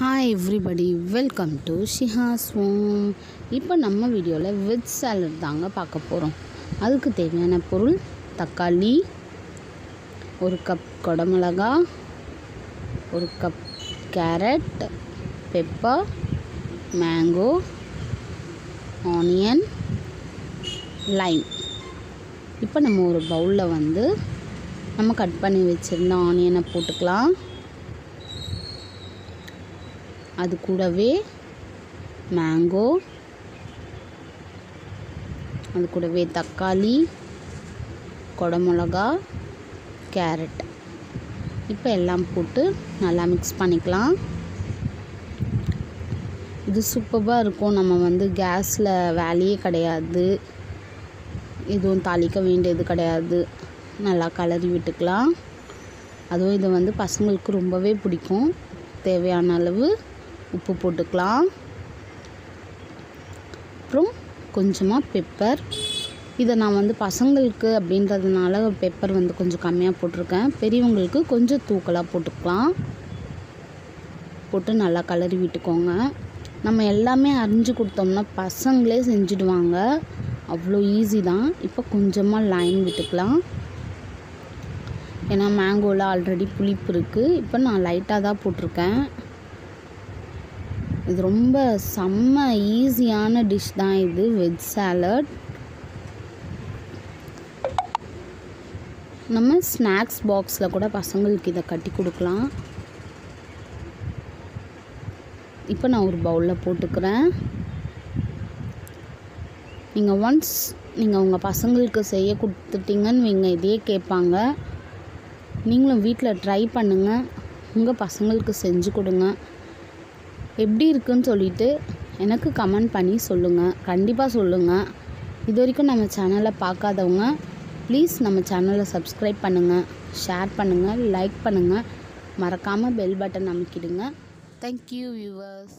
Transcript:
Hi everybody welcome to Shihas home இப்போ நம்ம வீடியோவில் வெஜ் சாலட் தாங்க பார்க்க போகிறோம் அதுக்கு தேவையான பொருள் தக்காளி ஒரு கப் கொடமிளகா ஒரு cup carrot pepper mango onion lime இப்போ நம்ம ஒரு பவுலில் வந்து நம்ம கட் பண்ணி வச்சுருந்த ஆனியனை போட்டுக்கலாம். அது கூடவே மேங்கோ அது கூடவே தக்காளி குடமிளகா கேரட் இப்போ எல்லாம் போட்டு நல்லா மிக்ஸ் பண்ணிக்கலாம். இது சூப்பராக இருக்கும். நம்ம வந்து கேஸில் வேலையே கிடையாது. எதுவும் தாளிக்க வேண்டியது கிடையாது. நல்லா கலரி விட்டுக்கலாம். அதுவும் இது வந்து பசங்களுக்கு ரொம்பவே பிடிக்கும். தேவையான அளவு உப்பு போட்டுக்கலாம். அப்புறம் கொஞ்சமாக பெப்பர் இதை நான் வந்து பசங்களுக்கு அப்படின்றதுனால பெப்பர் வந்து கொஞ்சம் கம்மியாக போட்டிருக்கேன். பெரியவங்களுக்கு கொஞ்சம் தூக்கலாக போட்டுக்கலாம். போட்டு நல்லா கலரி விட்டுக்கோங்க. நம்ம எல்லாமே அரிஞ்சு கொடுத்தோம்னா பசங்களே செஞ்சுடுவாங்க. அவ்வளோ ஈஸி தான். இப்போ கொஞ்சமாக லைன் விட்டுக்கலாம். ஏன்னா மேங்கோவில் ஆல்ரெடி புளிப்பு இருக்குது இப்போ நான் லைட்டாக தான் போட்டிருக்கேன். இது ரொம்ப செம்ம ஈஸியான டிஷ் தான் இது வெஜ் சாலட் நம்ம ஸ்நாக்ஸ் பாக்ஸில் கூட பசங்களுக்கு இதை கட்டி கொடுக்கலாம். இப்போ நான் ஒரு பவுலில் போட்டுக்கிறேன். நீங்கள் ஒன்ஸ் நீங்கள் உங்கள் பசங்களுக்கு செய்ய கொடுத்துட்டீங்கன்னு வைங்க இதையே கேட்பாங்க. நீங்களும் வீட்டில் ட்ரை பண்ணுங்கள் உங்கள் பசங்களுக்கு செஞ்சு கொடுங்க. எப்படி இருக்குன்னு சொல்லிட்டு எனக்கு கமெண்ட் பண்ணி சொல்லுங்கள் கண்டிப்பாக சொல்லுங்கள் இது வரைக்கும் நம்ம சேனலை பார்க்காதவங்க ப்ளீஸ் நம்ம சேனலை சப்ஸ்கிரைப் பண்ணுங்கள் ஷேர் பண்ணுங்கள் லைக் பண்ணுங்கள் மறக்காமல் bell button அமைக்கிடுங்க. Thank you viewers